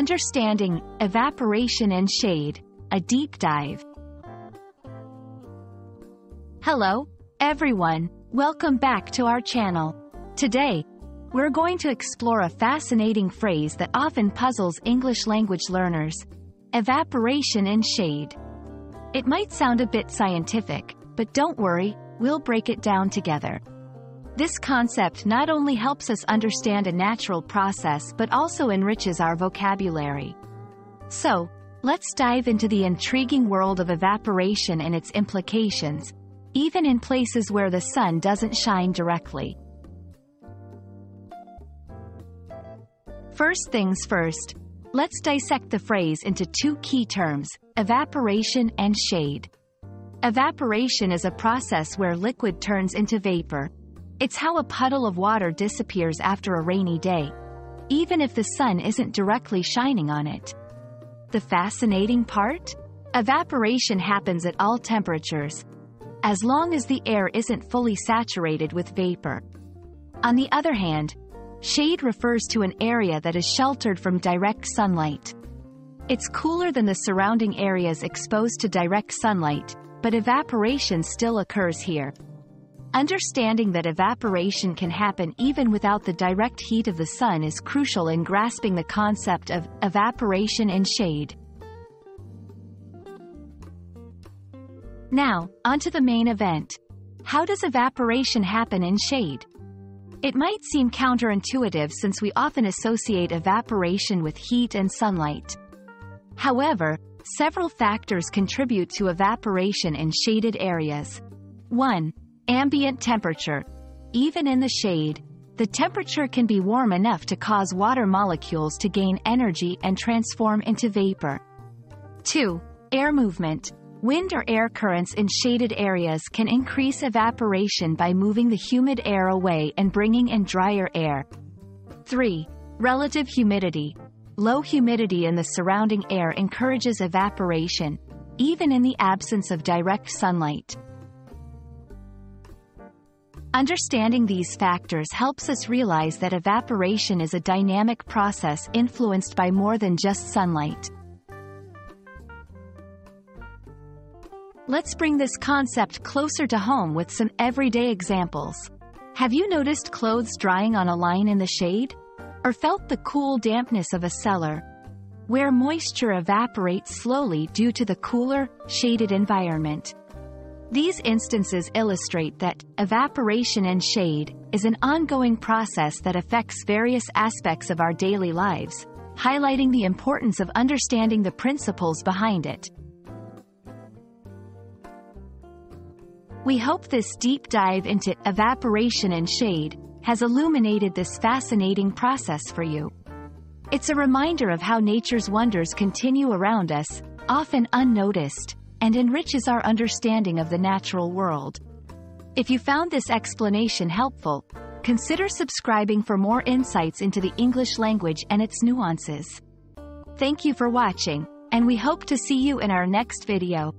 Understanding Evaporation in Shade, a deep dive. Hello, everyone. Welcome back to our channel. Today, we're going to explore a fascinating phrase that often puzzles English language learners. Evaporation and shade. It might sound a bit scientific, but don't worry, we'll break it down together. This concept not only helps us understand a natural process but also enriches our vocabulary. So, let's dive into the intriguing world of evaporation and its implications, even in places where the sun doesn't shine directly. First things first, let's dissect the phrase into two key terms, evaporation and shade. Evaporation is a process where liquid turns into vapor, it's how a puddle of water disappears after a rainy day, even if the sun isn't directly shining on it. The fascinating part? Evaporation happens at all temperatures, as long as the air isn't fully saturated with vapor. On the other hand, shade refers to an area that is sheltered from direct sunlight. It's cooler than the surrounding areas exposed to direct sunlight, but evaporation still occurs here. Understanding that evaporation can happen even without the direct heat of the sun is crucial in grasping the concept of evaporation and shade. Now, onto the main event. How does evaporation happen in shade? It might seem counterintuitive since we often associate evaporation with heat and sunlight. However, several factors contribute to evaporation in shaded areas. 1. Ambient temperature. Even in the shade, the temperature can be warm enough to cause water molecules to gain energy and transform into vapor. 2. Air movement. Wind or air currents in shaded areas can increase evaporation by moving the humid air away and bringing in drier air. 3. Relative humidity. Low humidity in the surrounding air encourages evaporation, even in the absence of direct sunlight. Understanding these factors helps us realize that evaporation is a dynamic process influenced by more than just sunlight. Let's bring this concept closer to home with some everyday examples. Have you noticed clothes drying on a line in the shade? Or felt the cool dampness of a cellar? Where moisture evaporates slowly due to the cooler, shaded environment. These instances illustrate that evaporation and shade is an ongoing process that affects various aspects of our daily lives, highlighting the importance of understanding the principles behind it. We hope this deep dive into evaporation and shade has illuminated this fascinating process for you. It's a reminder of how nature's wonders continue around us, often unnoticed, and enriches our understanding of the natural world. If you found this explanation helpful, consider subscribing for more insights into the English language and its nuances. Thank you for watching, and we hope to see you in our next video.